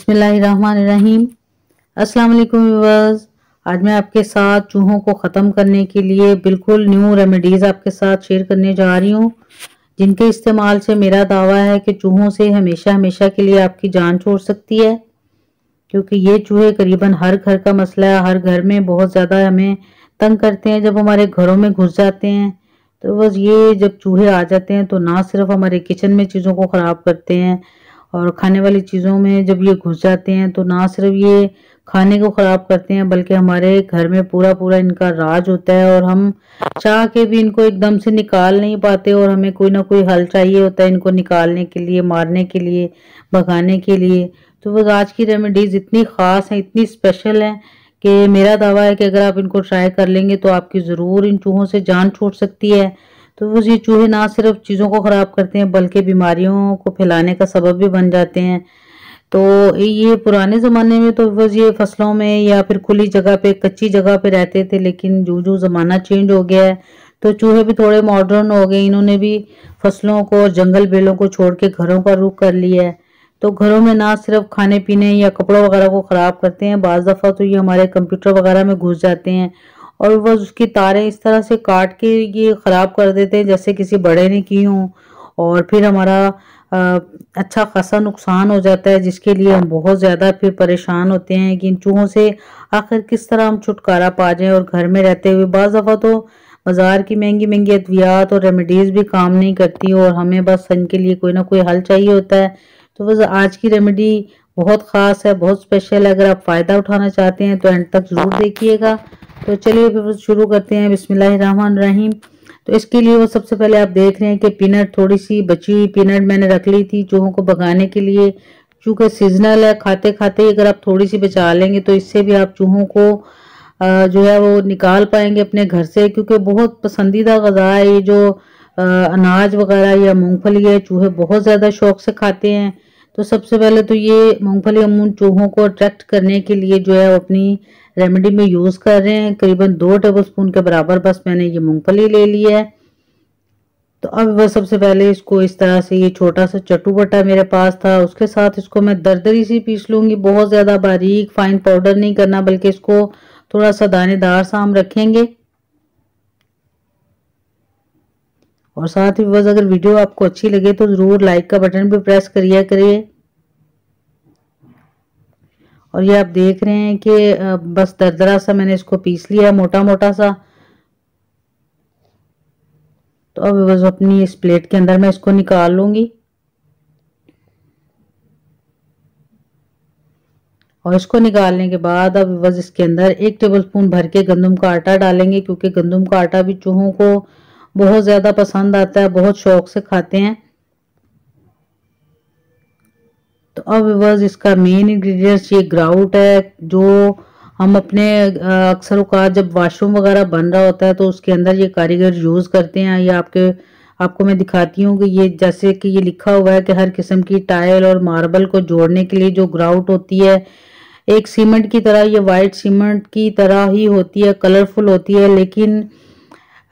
बसमीम अस्सलाम वालेकुम आज मैं आपके साथ चूहों को ख़त्म करने के लिए बिल्कुल न्यू रेमेडीज़ आपके साथ शेयर करने जा रही हूँ, जिनके इस्तेमाल से मेरा दावा है कि चूहों से हमेशा हमेशा के लिए आपकी जान छोड़ सकती है, क्योंकि ये चूहे करीबन हर घर का मसला है। हर घर में बहुत ज़्यादा हमें तंग करते हैं। जब हमारे घरों में घुस जाते हैं तो बस ये जब चूहे आ जाते हैं तो ना सिर्फ़ हमारे किचन में चीज़ों को ख़राब करते हैं और खाने वाली चीज़ों में जब ये घुस जाते हैं तो ना सिर्फ़ ये खाने को ख़राब करते हैं, बल्कि हमारे घर में पूरा पूरा इनका राज होता है और हम चाह के भी इनको एकदम से निकाल नहीं पाते और हमें कोई ना कोई हल चाहिए होता है इनको निकालने के लिए, मारने के लिए, भगाने के लिए। तो बस आज की रेमेडीज़ इतनी ख़ास हैं, इतनी स्पेशल हैं कि मेरा दावा है कि अगर आप इनको ट्राई कर लेंगे तो आपकी ज़रूर इन चूहों से जान छूट सकती है। तो ये चूहे ना सिर्फ़ चीज़ों को ख़राब करते हैं, बल्कि बीमारियों को फैलाने का सबब भी बन जाते हैं। तो ये पुराने ज़माने में तो ये फ़सलों में या फिर खुली जगह पे, कच्ची जगह पे रहते थे, लेकिन जो जो ज़माना चेंज हो गया है तो चूहे भी थोड़े मॉडर्न हो गए। इन्होंने भी फ़सलों को जंगल बेलों को छोड़ के घरों का रुख कर लिया है। तो घरों में ना सिर्फ़ खाने पीने या कपड़ों वगैरह को ख़राब करते हैं, बाज़ दफ़ा तो ये हमारे कंप्यूटर वगैरह में घुस जाते हैं। और वह उसकी तारें इस तरह से काट के ये ख़राब कर देते हैं जैसे किसी बड़े ने की हों। और फिर हमारा आ, अच्छा खासा नुकसान हो जाता है जिसके लिए हम बहुत ज़्यादा फिर परेशान होते हैं कि इन चूहों से आखिर किस तरह हम छुटकारा पा जाएँ और घर में रहते हुए। बाज़ दफ़ा तो बाज़ार की महँगी महँगी अद्वियात और रेमेडीज़ भी काम नहीं करती और हमें बस इनके लिए कोई ना कोई हल चाहिए होता है। तो बस आज की रेमेडी बहुत ख़ास है बहुत स्पेशल है। अगर आप फ़ायदा उठाना चाहते हैं तो एंड तक ज़रूर देखिएगा। तो चलिए शुरू करते हैं। रहीम तो इसके लिए वो सबसे पहले आप देख रहे हैं कि पीनट थोड़ी सी बची हुई पीनट मैंने रख ली थी चूहों को भगाने के लिए। चूँकि सीजनल है खाते खाते अगर आप थोड़ी सी बचा लेंगे तो इससे भी आप चूहों को जो है वो निकाल पाएँगे अपने घर से। क्योंकि बहुत पसंदीदा गज़ा है ये जो अनाज वगैरह या मूंगफली है, चूहे बहुत ज़्यादा शौक से खाते हैं। तो सबसे पहले तो ये मूंगफली हम उन चूहों को अट्रैक्ट करने के लिए जो है अपनी रेमेडी में यूज़ कर रहे हैं। करीबन दो टेबल स्पून के बराबर बस मैंने ये मूंगफली ले लिया है। तो अब वह सबसे पहले इसको इस तरह से ये छोटा सा चटू बटा मेरे पास था। उसके साथ इसको मैं दरदरी सी पीस लूँगी। बहुत ज़्यादा बारीक फाइन पाउडर नहीं करना, बल्कि इसको थोड़ा सा दानेदार सा हम रखेंगे। और साथ ही बस अगर वीडियो आपको अच्छी लगे तो ज़रूर लाइक का बटन भी प्रेस करिए करिए। और ये आप देख रहे हैं कि बस दरदरा सा मैंने इसको पीस लिया मोटा मोटा सा। तो अब बस अपनी इस प्लेट के अंदर मैं इसको निकाल लूँगी। और इसको निकालने के बाद अब बस इसके अंदर एक टेबलस्पून भर के गंदम का आटा डालेंगे, क्योंकि गंदम का आटा भी चूहों को बहुत ज़्यादा पसंद आता है, बहुत शौक से खाते हैं। तो अब बस इसका मेन इंग्रेडिएंट्स ये ग्राउट है, जो हम अपने अक्सर का जब वाशरूम वगैरह बन रहा होता है तो उसके अंदर ये कारीगर यूज़ करते हैं। या आपके, आपको मैं दिखाती हूँ कि ये जैसे कि ये लिखा हुआ है कि हर किस्म की टाइल और मार्बल को जोड़ने के लिए जो ग्राउट होती है, एक सीमेंट की तरह, ये वाइट सीमेंट की तरह ही होती है कलरफुल होती है, लेकिन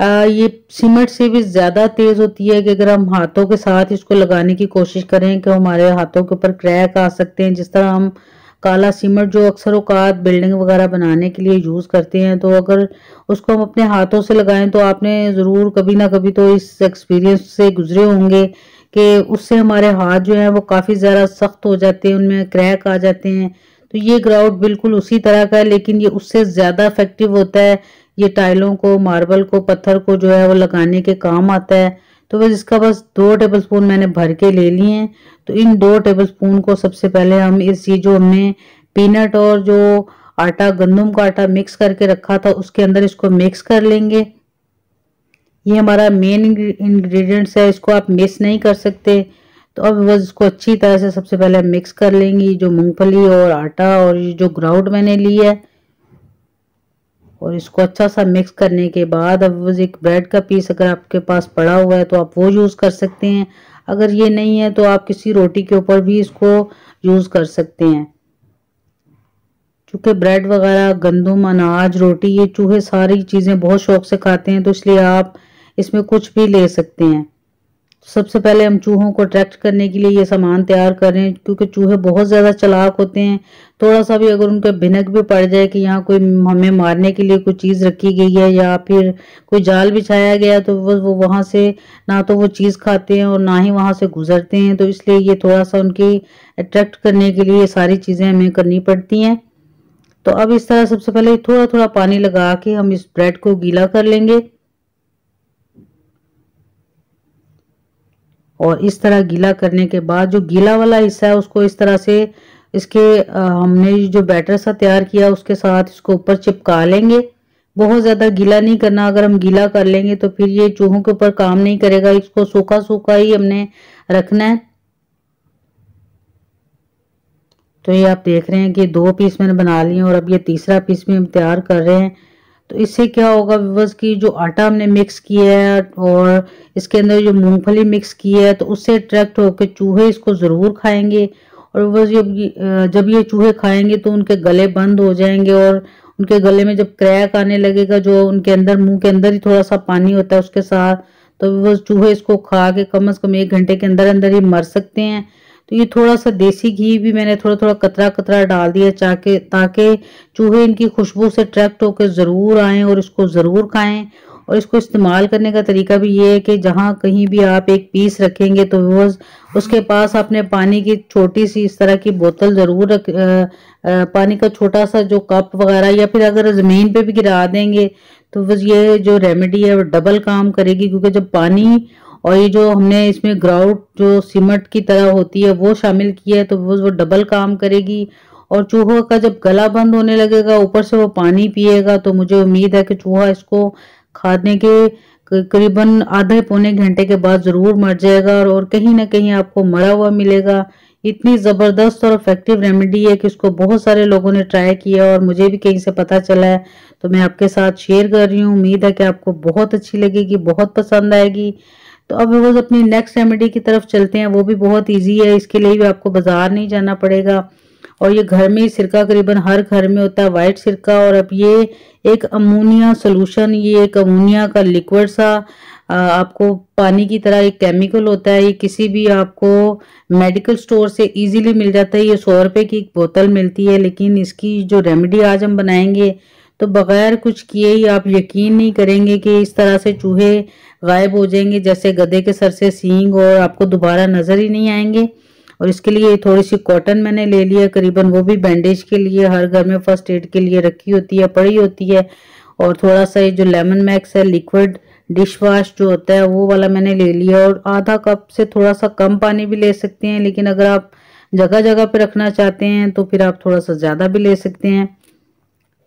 आ, ये सीमेंट से भी ज़्यादा तेज़ होती है कि अगर हम हाथों के साथ इसको लगाने की कोशिश करें कि हमारे हाथों के ऊपर क्रैक आ सकते हैं जिस तरह हम काला सीमेंट जो अक्सर अवकात बिल्डिंग वगैरह बनाने के लिए यूज़ करते हैं तो अगर उसको हम अपने हाथों से लगाएँ तो आपने ज़रूर कभी ना कभी तो इस एक्सपीरियंस से गुजरे होंगे कि उससे हमारे हाथ जो हैं वो काफ़ी ज़्यादा सख्त हो जाते हैं उनमें क्रैक आ जाते हैं। तो ये ग्राउट बिल्कुल उसी तरह का है लेकिन ये उससे ज़्यादा इफ़ेक्टिव होता है ये टाइलों को, मार्बल को, पत्थर को जो है वो लगाने के काम आता है। तो बस इसका बस दो टेबल स्पून मैंने भर के ले लिए हैं। तो इन दो टेबल स्पून को सबसे पहले हम इस ये जो हमने पीनट और जो आटा, गंदम का आटा मिक्स करके रखा था, उसके अंदर इसको मिक्स कर लेंगे। ये हमारा मेन इंग्रेडिएंट्स है, इसको आप मिक्स नहीं कर सकते। तो अब बस इसको अच्छी तरह से सबसे पहले मिक्स कर लेंगे। जो मूंगफली और आटा और ये जो ग्राउंड मैंने लिया है और इसको अच्छा सा मिक्स करने के बाद अब एक ब्रेड का पीस अगर आपके पास पड़ा हुआ है तो आप वो यूज़ कर सकते हैं। अगर ये नहीं है तो आप किसी रोटी के ऊपर भी इसको यूज़ कर सकते हैं। चूँकि ब्रेड वगैरह, गंदम, अनाज, रोटी, ये चूहे सारी चीज़ें बहुत शौक से खाते हैं तो इसलिए आप इसमें कुछ भी ले सकते हैं। सबसे पहले हम चूहों को अट्रैक्ट करने के लिए ये सामान तैयार कर रहे हैं क्योंकि चूहे बहुत ज़्यादा चलाक होते हैं। थोड़ा सा भी अगर उनका भिनक भी पड़ जाए कि यहाँ कोई हमें मारने के लिए कोई चीज़ रखी गई है या फिर कोई जाल बिछाया गया तो वो वो वहाँ से ना तो वो चीज़ खाते हैं और ना ही वहाँ से गुजरते हैं। तो इसलिए ये थोड़ा सा उनकी अट्रैक्ट करने के लिए ये सारी चीज़ें हमें करनी पड़ती हैं। तो अब इस तरह सबसे पहले थोड़ा थोड़ा पानी लगा के हम इस ब्रेड को गीला कर लेंगे। और इस तरह गीला करने के बाद जो गीला वाला हिस्सा है, उसको इस तरह से इसके हमने जो बैटर सा तैयार किया, उसके साथ इसको ऊपर चिपका लेंगे। बहुत ज़्यादा गीला नहीं करना, अगर हम गीला कर लेंगे तो फिर ये चूहों के ऊपर काम नहीं करेगा। इसको सूखा सूखा ही हमने रखना है। तो ये आप देख रहे हैं कि दो पीस मैंने बना लिए और अब ये तीसरा पीस भी हम तैयार कर रहे हैं। तो इससे क्या होगा विवर्स की जो आटा हमने मिक्स किया है और इसके अंदर जो मूंगफली मिक्स की है तो उससे अट्रैक्ट होकर चूहे इसको ज़रूर खाएँगे। और विवर्स जब जब ये चूहे खाएँगे तो उनके गले बंद हो जाएँगे और उनके गले में जब क्रैक आने लगेगा, जो उनके अंदर, मुँह के अंदर ही थोड़ा सा पानी होता है उसके साथ तो वो चूहे इसको खा के कम अज़ कम एक घंटे के अंदर अंदर ही मर सकते हैं। तो ये थोड़ा सा देसी घी भी मैंने थोड़ा थोड़ा कतरा कतरा डाल दिया चाके, ताकि चूहे इनकी खुशबू से अट्रैक्ट होकर ज़रूर आएँ और इसको ज़रूर खाएँ। और इसको इस्तेमाल करने का तरीका भी ये है कि जहाँ कहीं भी आप एक पीस रखेंगे तो वो उसके पास आपने पानी की छोटी सी इस तरह की बोतल ज़रूर रख पानी का छोटा सा जो कप वगैरह या फिर अगर ज़मीन पे भी गिरा देंगे तो बस ये जो रेमेडी है वो डबल काम करेगी क्योंकि जब पानी और ये जो हमने इसमें ग्राउट जो सीमेंट की तरह होती है वो शामिल किया है तो वो वो डबल काम करेगी। और चूहों का जब गला बंद होने लगेगा ऊपर से वो पानी पिएगा तो मुझे उम्मीद है कि चूहा इसको खाने के करीबन आधे पौने घंटे के बाद ज़रूर मर जाएगा और, कहीं ना कहीं आपको मरा हुआ मिलेगा। इतनी ज़बरदस्त और इफ़ेक्टिव रेमेडी है कि इसको बहुत सारे लोगों ने ट्राई किया और मुझे भी कहीं से पता चला है। तो मैं आपके साथ शेयर कर रही हूँ। उम्मीद है कि आपको बहुत अच्छी लगेगी बहुत पसंद आएगी। तो अब वो अपनी नेक्स्ट रेमेडी की तरफ़ चलते हैं, वो भी बहुत ईजी है, इसके लिए भी आपको बाज़ार नहीं जाना पड़ेगा। और ये घर में सिरका करीबन हर घर में होता है वाइट सिरका, और अब ये एक अमोनिया सोल्यूशन ये एक अमोनिया का लिक्विड सा आपको पानी की तरह एक केमिकल होता है, ये किसी भी आपको मेडिकल स्टोर से इजीली मिल जाता है। ये सौ रुपए की एक बोतल मिलती है, लेकिन इसकी जो रेमेडी आज हम बनाएँगे तो बगैर कुछ किए ही आप यकीन नहीं करेंगे कि इस तरह से चूहे गायब हो जाएँगे, जैसे गधे के सर से सींग और आपको दोबारा नज़र ही नहीं आएँगे। और इसके लिए थोड़ी सी कॉटन मैंने ले लिया, करीबन वो भी बैंडेज के लिए, हर घर में फ़र्स्ट एड के लिए रखी होती है, पड़ी होती है। और थोड़ा सा ये जो लेमन मैक्स है लिक्विड डिश वाश जो होता है, वो वाला मैंने ले लिया और आधा कप से थोड़ा सा कम पानी भी ले सकते हैं, लेकिन अगर आप जगह जगह पे रखना चाहते हैं तो फिर आप थोड़ा सा ज़्यादा भी ले सकते हैं।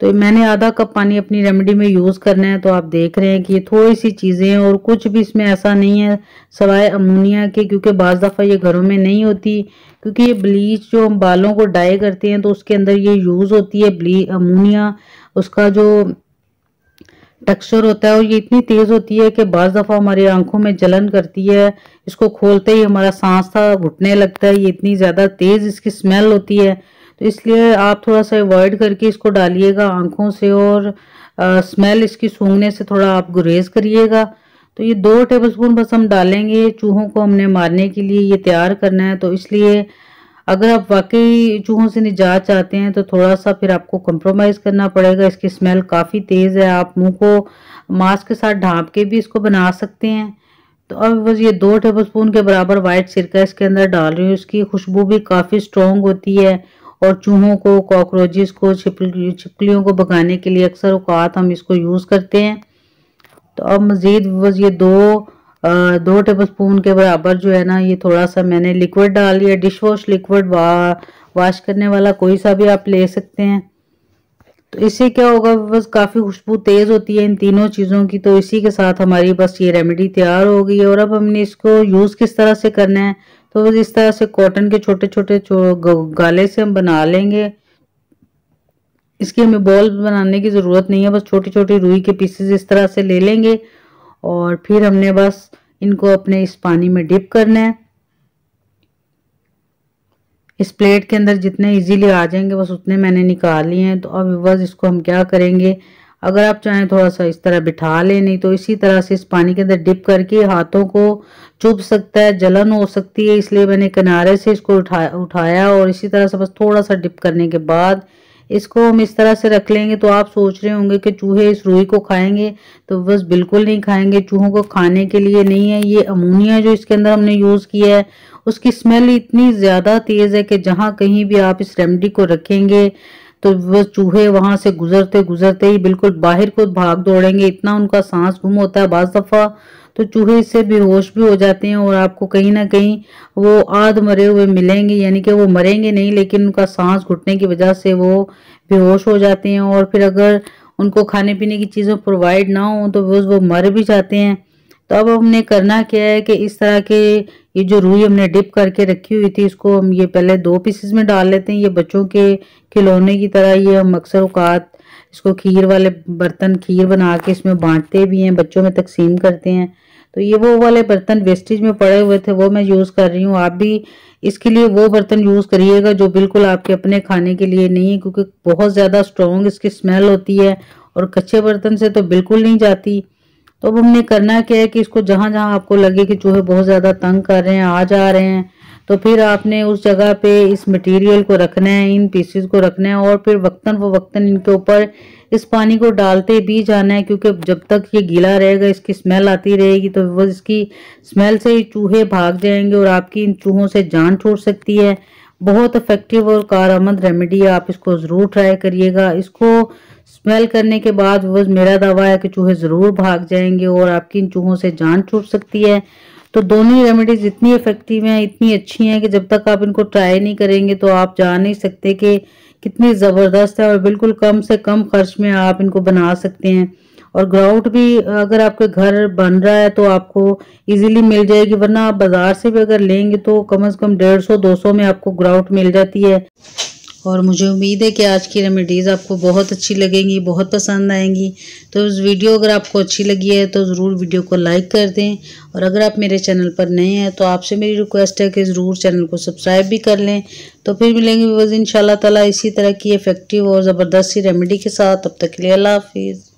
तो मैंने आधा कप पानी अपनी रेमेडी में यूज़ करना है तो आप देख रहे हैं कि ये थोड़ी सी चीज़ें हैं और कुछ भी इसमें ऐसा नहीं है, सवाए अमोनिया के, क्योंकि बाज़ दफ़ा ये घरों में नहीं होती, क्योंकि ये ब्लीच जो हम बालों को डाई करते हैं तो उसके अंदर ये यूज़ होती है ब्ली अमोनिया, उसका जो टेक्सचर होता है, और ये इतनी तेज़ होती है कि बाज़ दफ़ा हमारी आँखों में जलन करती है, इसको खोलते ही हमारा सांस था, घुटने लगता है, ये इतनी ज़्यादा तेज़ इसकी स्मेल होती है तो इसलिए आप थोड़ा सा अवॉइड करके इसको डालिएगा आँखों से और आ, स्मेल इसकी सूंघने से थोड़ा आप गुरेज करिएगा। तो ये दो टेबलस्पून बस हम डालेंगे चूहों को हमने मारने के लिए ये तैयार करना है। तो इसलिए अगर आप वाकई चूहों से निजात चाहते हैं तो थोड़ा सा फिर आपको कंप्रोमाइज़ करना पड़ेगा। इसकी स्मेल काफ़ी तेज़ है आप मुँह को मास्क के साथ ढांप के भी इसको बना सकते हैं। तो अब बस ये दो टेबलस्पून के बराबर वाइट सिरका इसके अंदर डाल रही हूँ। इसकी खुशबू भी काफ़ी स्ट्रॉन्ग होती है। और चूहों को कॉकरोचेस को छिपली छिपकलियों को भगाने के लिए अक्सर अवकात हम इसको यूज़ करते हैं। तो अब मज़ीद बस ये दो आ, दो टेबल स्पून के बराबर जो है ना ये थोड़ा सा मैंने लिक्विड डाल लिया। डिश वॉश लिक्विड वा वाश करने वाला कोई सा भी आप ले सकते हैं। तो इससे क्या होगा बस काफ़ी खुशबू तेज़ होती है इन तीनों चीज़ों की। तो इसी के साथ हमारी बस ये रेमेडी तैयार हो गई है और अब हमने इसको यूज़ किस तरह से करना है तो इस तरह से कॉटन के छोटे छोटे गाले से हम बना लेंगे, इसकी हमें बॉल बनाने की ज़रूरत नहीं है, बस छोटी छोटी रुई के पीसेस इस तरह से ले लेंगे और फिर हमने बस इनको अपने इस पानी में डिप करना है। इस प्लेट के अंदर जितने इजीली आ जाएँगे, बस उतने मैंने निकाल लिए हैं तो अब बस इसको हम क्या करेंगे? अगर आप चाहें थोड़ा सा इस तरह बिठा लें, नहीं तो इसी तरह से इस पानी के अंदर डिप करके हाथों को चुभ सकता है, जलन हो सकती है, इसलिए मैंने किनारे से इसको उठा, उठाया और इसी तरह से बस थोड़ा सा डिप करने के बाद इसको हम इस तरह से रख लेंगे। तो आप सोच रहे होंगे कि चूहे इस रुई को खाएँगे तो बस बिल्कुल नहीं खाएँगे। चूहों को खाने के लिए नहीं है, ये अमोनिया जो इसके अंदर हमने यूज़ किया है, उसकी स्मेल इतनी ज़्यादा तेज़ है कि जहाँ कहीं भी आप इस रेमडी को रखेंगे तो वो चूहे वहाँ से गुजरते गुजरते ही बिल्कुल बाहर को भाग दौड़ेंगे। इतना उनका सांस गुम होता है बाज दफ़ा तो चूहे इससे बेहोश भी हो जाते हैं और आपको कहीं ना कहीं वो आध मरे हुए मिलेंगे, यानी कि वो मरेंगे नहीं, लेकिन उनका सांस घुटने की वजह से वो बेहोश हो जाते हैं। और फिर अगर उनको खाने पीने की चीज़ें प्रोवाइड ना हो तो वो मर भी जाते हैं। तो अब हमने करना क्या है कि इस तरह के ये जो रुई हमने डिप करके रखी हुई थी, इसको हम ये पहले दो पीसेस में डाल लेते हैं। ये बच्चों के खिलौने की तरह ये हम अक्सर अवकात इसको खीर वाले बर्तन, खीर बना के इसमें बांटते भी हैं, बच्चों में तकसीम करते हैं। तो ये वो वाले बर्तन वेस्टेज में पड़े हुए थे, वो मैं यूज़ कर रही हूँ। आप भी इसके लिए वो बर्तन यूज़ करिएगा जो बिल्कुल आपके अपने खाने के लिए नहीं है, क्योंकि बहुत ज़्यादा स्ट्रॉन्ग इसकी स्मेल होती है और कच्चे बर्तन से तो बिल्कुल नहीं जाती। तो अब हमने करना क्या है कि इसको जहाँ जहाँ आपको लगे कि चूहे बहुत ज़्यादा तंग कर रहे हैं, आ जा रहे हैं तो फिर आपने उस जगह पे इस मटेरियल को रखना है, इन पीसेस को रखना है और फिर वक्तन व वक्तन इनके ऊपर इस पानी को डालते भी जाना है क्योंकि जब तक ये गीला रहेगा, इसकी स्मेल आती रहेगी तो वो इसकी स्मेल से ही चूहे भाग जाएँगे और आपकी इन चूहों से जान छोड़ सकती है। बहुत इफ़ेक्टिव और कारआमद रेमेडी है। आप इसको ज़रूर ट्राई करिएगा। इसको स्मेल करने के बाद वो मेरा दावा है कि चूहे ज़रूर भाग जाएँगे और आपकी इन चूहों से जान छूट सकती है। तो दोनों ही रेमेडीज इतनी इफ़ेक्टिव हैं, इतनी अच्छी हैं कि जब तक आप इनको ट्राई नहीं करेंगे तो आप जान नहीं सकते कि कितनी ज़बरदस्त है और बिल्कुल कम से कम खर्च में आप इनको बना सकते हैं। और ग्राउट भी अगर आपके घर बन रहा है तो आपको इजीली मिल जाएगी, वरना आप बाज़ार से भी अगर लेंगे तो कम से कम डेढ़ सौ, दो सौ में आपको ग्राउट मिल जाती है। और मुझे उम्मीद है कि आज की रेमेडीज़ आपको बहुत अच्छी लगेंगी, बहुत पसंद आएँगी। तो इस वीडियो अगर आपको अच्छी लगी है तो ज़रूर वीडियो को लाइक कर दें। और अगर आप मेरे चैनल पर नए हैं तो आपसे मेरी रिक्वेस्ट है कि ज़रूर चैनल को सब्सक्राइब भी कर लें। तो फिर मिलेंगे इन ताला, इसी तरह की इफ़ेक्टिव और ज़बरदस्त रेमेडी के साथ। तब तक के लिए अल्लाह हाफिज़।